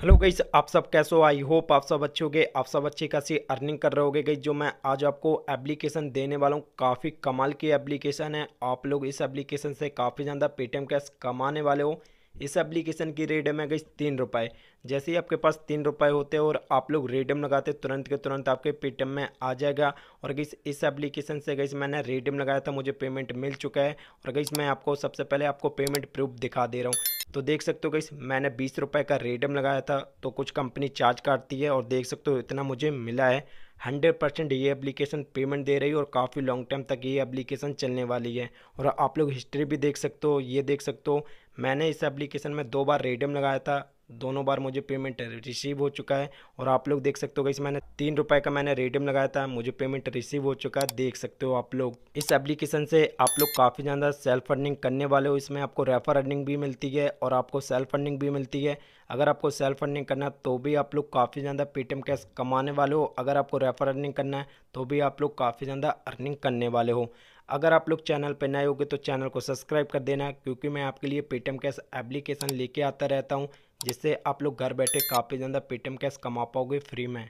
Hello guys आप सब कैसे हो? आई होप आप सब अच्छे होगे। आप सब अच्छी खासी अर्निंग कर रहे होगे गाइस जो मैं आज आपको एप्लीकेशन देने वाला हूँ। काफ़ी कमाल की एप्लीकेशन है। आप लोग इस एप्लीकेशन से काफ़ी ज़्यादा पेटीएम कैश कमाने वाले हो। इस एप्लीकेशन की रेडम है गई तीन रुपये जैसे ही आपके पास तीन रुपए होते हैं और आप लोग रेडम लगाते तुरंत के तुरंत आपके पेटीएम में आ जाएगा। और गई इस एप्लीकेशन से गई मैंने रेडम लगाया था, मुझे पेमेंट मिल चुका है। और गई मैं आपको सबसे पहले आपको पेमेंट प्रूफ दिखा दे रहा हूँ। तो देख सकते हो गई मैंने बीस रुपये का रेडम लगाया था तो कुछ कंपनी चार्ज काटती है और देख सकते हो इतना मुझे मिला है। हंड्रेड परसेंट ये एप्लीकेशन पेमेंट दे रही है और काफ़ी लॉन्ग टाइम तक ये एप्लीकेशन चलने वाली है। और आप लोग हिस्ट्री भी देख सकते हो, ये देख सकते हो, मैंने इस एप्लीकेशन में दो बार रेडियम लगाया था दोनों बार मुझे पेमेंट रिसीव हो चुका है और आप लोग देख सकते हो इस मैंने तीन रुपए का मैंने रेडियम लगाया था, मुझे पेमेंट रिसीव हो चुका है, देख सकते हो आप लोग। इस एप्लीकेशन से आप लोग काफ़ी ज़्यादा सेल्फ अर्निंग करने वाले हो, इसमें आपको रेफर अर्निंग भी मिलती है और आपको सेल्फ अर्निंग भी मिलती है। अगर आपको सेल्फ अर्निंग करना है तो भी आप लोग काफ़ी ज़्यादा पेटीएम कैश कमाने वाले हो। अगर आपको रेफर अर्निंग करना है तो भी आप लोग काफ़ी ज़्यादा अर्निंग करने वाले हो। अगर आप लोग चैनल पर नए होगे तो चैनल को सब्सक्राइब कर देना, क्योंकि मैं आपके लिए पेटीएम कैश एप्लीकेशन लेके आता रहता हूँ। जिससे आप लोग घर बैठे काफ़ी ज़्यादा पेटीएम कैश कमा पाओगे फ्री में।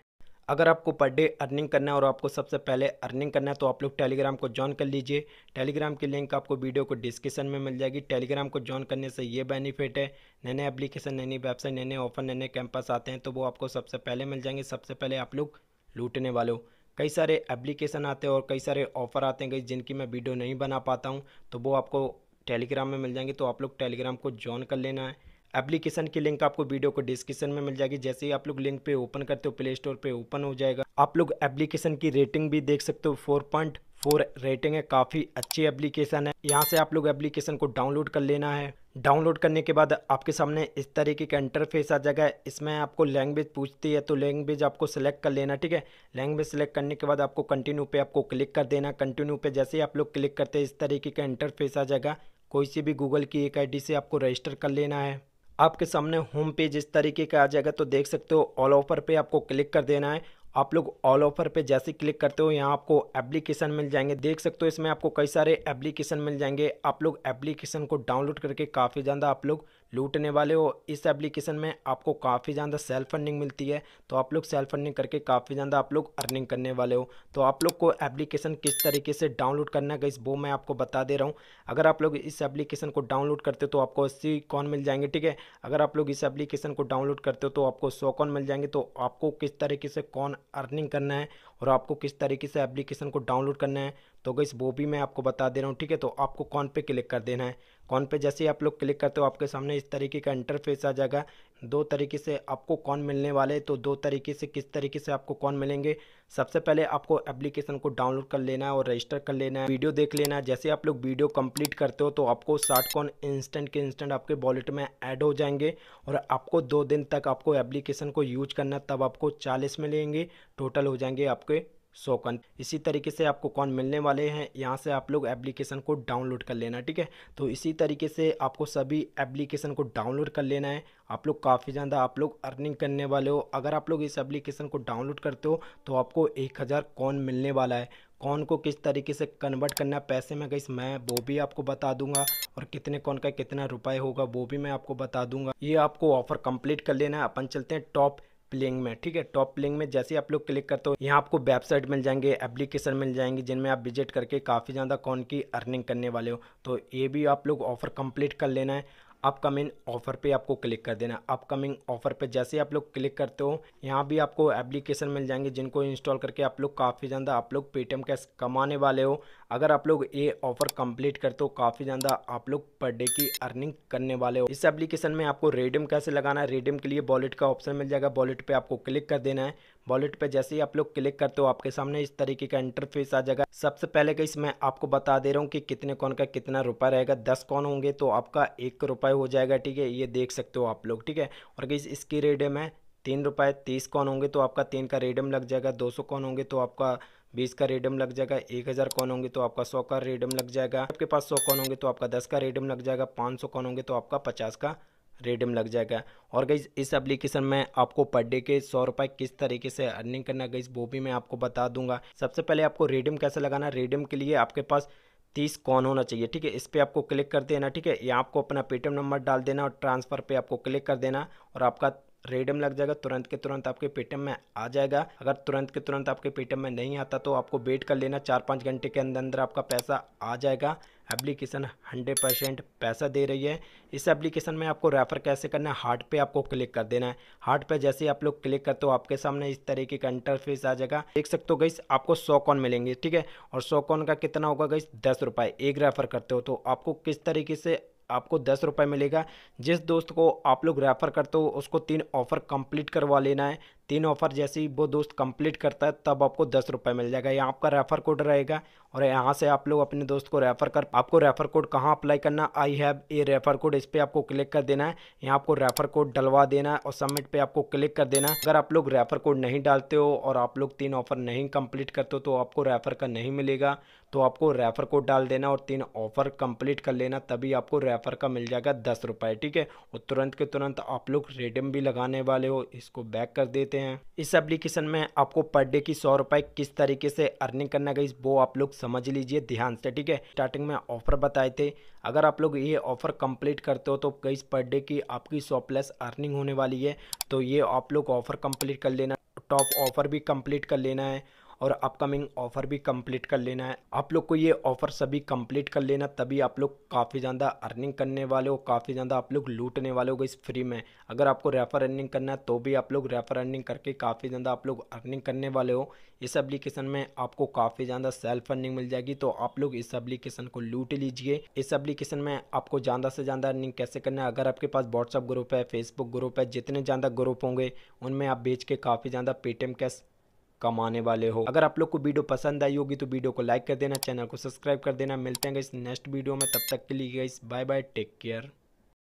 अगर आपको पर डे अर्निंग करना है और आपको सबसे पहले अर्निंग करना है तो आप लोग टेलीग्राम को ज्वाइन कर लीजिए। टेलीग्राम की लिंक आपको वीडियो को डिस्क्रिप्शन में मिल जाएगी। टेलीग्राम को ज्वाइन करने से ये बेनिफिट है नए नए एप्लीकेशन नई नई वेबसाइट नए नए ऑफ़र नए नए कैंपस आते हैं तो वो आपको सबसे पहले मिल जाएँगे। सबसे पहले आप लोग लूटने वाले कई सारे एप्लीकेशन आते हैं और कई सारे ऑफ़र आते हैं जिनकी मैं वीडियो नहीं बना पाता हूँ तो वो आपको टेलीग्राम में मिल जाएँगे। तो आप लोग टेलीग्राम को ज्वाइन कर लेना है। एप्लीकेशन की लिंक आपको वीडियो को डिस्क्रिप्शन में मिल जाएगी। जैसे ही आप लोग लिंक पे ओपन करते हो, प्ले स्टोर पे ओपन हो जाएगा। आप लोग एप्लीकेशन की रेटिंग भी देख सकते हो। फोर पॉइंट फोर रेटिंग है, काफ़ी अच्छी एप्लीकेशन है। यहाँ से आप लोग एप्लीकेशन को डाउनलोड कर लेना है। डाउनलोड करने के बाद आपके सामने इस तरीके का इंटरफेस आ जाएगा। इसमें आपको लैंग्वेज पूछती है तो लैंग्वेज आपको सेलेक्ट कर लेना, ठीक है? लैंग्वेज सेलेक्ट करने के बाद आपको कंटिन्यू पे आपको क्लिक कर देना। कंटिन्यू पे जैसे ही आप लोग क्लिक करते हैं, इस तरीके का इंटरफेस आ जाएगा। कोई सी भी गूगल की एक आईडी से आपको रजिस्टर कर लेना है। आपके सामने होम पेज इस तरीके का आ जाएगा तो देख सकते हो ऑल ऑफ़र पे आपको क्लिक कर देना है। आप लोग ऑल ऑफ़र पे जैसे क्लिक करते हो, यहाँ आपको एप्लीकेशन मिल जाएँगे। देख सकते हो इसमें आपको कई सारे एप्लीकेशन मिल जाएँगे। आप लोग एप्लीकेशन को डाउनलोड करके काफ़ी ज़्यादा आप लोग लूटने वाले हो, इस एप्लीकेशन में आपको काफ़ी ज़्यादा सेल्फ फंडिंग मिलती है। तो आप लोग सेल्फ फंडिंग करके काफ़ी ज़्यादा आप लोग अर्निंग करने वाले हो। तो आप लोग को एप्लीकेशन किस तरीके से डाउनलोड करना है वो मैं आपको बता दे रहा हूँ। अगर आप लोग इस एप्लीकेशन को डाउनलोड करते हो तो आपको अस्सी कौन मिल जाएँगे, ठीक है? अगर आप लोग इस एप्लीकेशन को डाउनलोड करते हो तो आपको सौ कौन मिल जाएँगे। तो आपको किस तरीके से कौन अर्निंग करना है और आपको किस तरीके से एप्लीकेशन को डाउनलोड करना है तो गई वो भी मैं आपको बता दे रहा हूँ, ठीक है? तो आपको कौन पे क्लिक कर देना है? कौन पे जैसे ही आप लोग क्लिक करते हो, आपके सामने इस तरीके का इंटरफेस आ जाएगा। दो तरीके से आपको कौन मिलने वाले तो दो तरीके से किस तरीके से आपको कौन मिलेंगे। सबसे पहले आपको एप्लीकेशन को डाउनलोड कर लेना है और रजिस्टर कर लेना है। वीडियो देख लेना है। जैसे आप लोग वीडियो कंप्लीट करते हो तो आपको साठ कौन इंस्टेंट के इंस्टेंट आपके वॉलेट में ऐड हो जाएँगे और आपको दो दिन तक आपको एप्लीकेशन को यूज़ करना तब आपको चालीस मिलेंगे, टोटल हो जाएँगे आपके सौ कॉन इसी तरीके से आपको कौन मिलने वाले हैं, यहाँ से आप लोग एप्लीकेशन को डाउनलोड कर लेना, ठीक है? तो इसी तरीके से आपको सभी एप्लीकेशन को डाउनलोड कर लेना है। आप लोग काफ़ी ज़्यादा आप लोग अर्निंग करने वाले हो। अगर आप लोग इस एप्लीकेशन को डाउनलोड करते हो तो आपको एक हज़ार कौन मिलने वाला है। कौन को किस तरीके से कन्वर्ट करना है, पैसे में गई मैं वो भी आपको बता दूँगा। और कितने कौन का कितना रुपए होगा, वो भी मैं आपको बता दूँगा। ये आपको ऑफ़र कंप्लीट कर लेना है। अपन चलते हैं टॉप प्लेइंग में, ठीक है? टॉप लिंक में जैसे आप लोग क्लिक करते हो, यहाँ आपको वेबसाइट मिल जाएँगे, एप्लीकेशन मिल जाएँगे, जिनमें आप विज़िट करके काफ़ी ज़्यादा कौन की अर्निंग करने वाले हो। तो ये भी आप लोग ऑफ़र कंप्लीट कर लेना है। अपकमिंग ऑफ़र पे आपको क्लिक कर देना अपकमिंग ऑफ़र पे जैसे आप लोग क्लिक करते हो, यहाँ भी आपको एप्लीकेशन मिल जाएँगे जिनको इंस्टॉल करके आप लोग काफ़ी ज़्यादा, आप लोग पेटीएम कैश कमाने वाले हो। अगर आप लोग ये ऑफ़र कंप्लीट करते हो, काफ़ी ज़्यादा आप लोग पर डे की अर्निंग करने वाले हो। इस एप्लीकेशन में आपको रेडियम कैसे लगाना है रेडियम के लिए वॉलेट का ऑप्शन मिल जाएगा। वॉलेट पर आपको क्लिक कर देना है। वॉलेट पे जैसे ही आप लोग क्लिक करते हो, आपके सामने इस तरीके का इंटरफेस आ जाएगा। सबसे पहले कहीं मैं आपको बता दे रहा हूँ कि कितने कौन का कितना रुपया रहेगा। दस कौन होंगे तो आपका एक रुपये हो जाएगा, ठीक है? ये देख सकते हो आप लोग, ठीक है? और कहीं इसकी रेडियम है तीन रुपये तीस कौन होंगे तो आपका तीन का रेडियम लग जाएगा। दो सौ कौन होंगे तो आपका बीस का रेडियम लग जाएगा। एक हज़ार कौन होंगे तो आपका सौ का रेडियम लग जाएगा। आपके पास सौ कौन होंगे तो आपका दस का रेडियम लग जाएगा। पाँच सौ कौन होंगे तो आपका पचास का रेडियम लग जाएगा। और गई इस एप्लीकेशन में आपको पर डे के सौ रुपये किस तरीके से अर्निंग करना गई वो भी मैं आपको बता दूँगा। सबसे पहले आपको रेडियम कैसे लगाना रेडियम के लिए आपके पास तीस कौन होना चाहिए, ठीक है? इस पर आपको क्लिक कर देना, ठीक है? या आपको अपना पेटीएम नंबर डाल देना और ट्रांसफ़र पे आपको क्लिक कर देना और आपका रेडम लग जाएगा। तुरंत के तुरंत आपके पेटीएम में आ जाएगा। अगर तुरंत के तुरंत आपके पेटीएम में नहीं आता तो आपको वेट कर लेना, चार पाँच घंटे के अंदर अंदर आपका पैसा आ जाएगा। एप्लीकेशन हंड्रेड परसेंट पैसा दे रही है। इस एप्लीकेशन में आपको रेफ़र कैसे करना है? हार्ट पे आपको क्लिक कर देना है। हार्ट पे जैसे आप लोग क्लिक करते हो, आपके सामने इस तरीके का इंटरफेस आ जाएगा। देख सकते हो गई आपको सौ कॉन मिलेंगे, ठीक है? और सौ कॉन का कितना होगा गई दस रुपये एक रेफ़र करते हो तो आपको किस तरीके से आपको दस रुपये मिलेगा। जिस दोस्त को आप लोग रेफ़र करते हो, उसको तीन ऑफ़र कंप्लीट करवा लेना है। तीन ऑफ़र जैसे ही वो दोस्त कंप्लीट करता है, तब आपको दस रुपये मिल जाएगा। यहाँ आपका रेफर कोड रहेगा और यहाँ से आप लोग अपने दोस्त को रेफर कर, आपको रेफर कोड कहाँ अप्लाई करना I have a refer code इस पर आपको क्लिक कर देना है। यहाँ आपको रेफर कोड डलवा देना है और सबमिट पे आपको क्लिक कर देना है। अगर आप लोग रेफर कोड नहीं डालते हो और आप लोग तीन ऑफ़र नहीं कंप्लीट करते हो तो आपको रेफर का नहीं मिलेगा। तो आपको रेफर कोड डाल देना और तीन ऑफ़र कंप्लीट कर लेना, तभी आपको रेफर का मिल जाएगा दस रुपये ठीक है? और तुरंत के तुरंत आप लोग रेडम भी लगाने वाले हो, इसको बैक कर देते हैं। इस एप्लीकेशन में आपको पर डे की सौ रुपए किस तरीके से अर्निंग करना गई, वो आप लोग समझ लीजिए ध्यान से, ठीक है? स्टार्टिंग में ऑफ़र बताए थे। अगर आप लोग ये ऑफ़र कंप्लीट करते हो तो कई पर डे की आपकी सौ प्लस अर्निंग होने वाली है। तो ये आप लोग ऑफ़र कंप्लीट कर लेना टॉप ऑफ़र भी कंप्लीट कर लेना है। और अपकमिंग ऑफ़र भी कंप्लीट कर लेना है। आप लोग को ये ऑफ़र सभी कंप्लीट कर लेना, तभी आप लोग काफ़ी ज़्यादा अर्निंग करने वाले हो, काफ़ी ज़्यादा आप लोग लूटने वाले हो इस फ्री में। अगर आपको रेफ़र अर्निंग करना है तो भी आप लोग रेफ़र अर्निंग करके काफ़ी ज़्यादा आप लोग अर्निंग करने वाले हो। इस एप्लीकेशन में आपको काफ़ी ज़्यादा सेल्फ अर्निंग मिल जाएगी तो आप लोग इस एप्लीकेशन को लूट लीजिए। इस एप्लीकेशन में आपको ज़्यादा से ज़्यादा अर्निंग कैसे करना है? अगर आपके पास व्हाट्सअप ग्रुप है फेसबुक ग्रुप है, जितने ज़्यादा ग्रुप होंगे, उनमें आप बेच के काफ़ी ज़्यादा पेटीएम कैश कमाने वाले हो। अगर आप लोग को वीडियो पसंद आई होगी तो वीडियो को लाइक कर देना, चैनल को सब्सक्राइब कर देना। मिलते हैं इस नेक्स्ट वीडियो में, तब तक के लिए बाय बाय, टेक केयर।